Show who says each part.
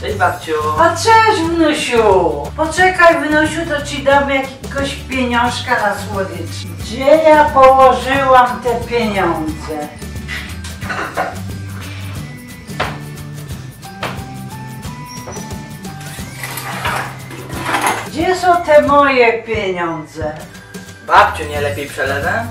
Speaker 1: Cześć babciu.
Speaker 2: A cześć wnusiu! Poczekaj wnusiu, to ci dam jakiegoś pieniążka na słodycz. Gdzie ja położyłam te pieniądze? Gdzie są te moje pieniądze?
Speaker 1: Babciu, nie lepiej przelewem?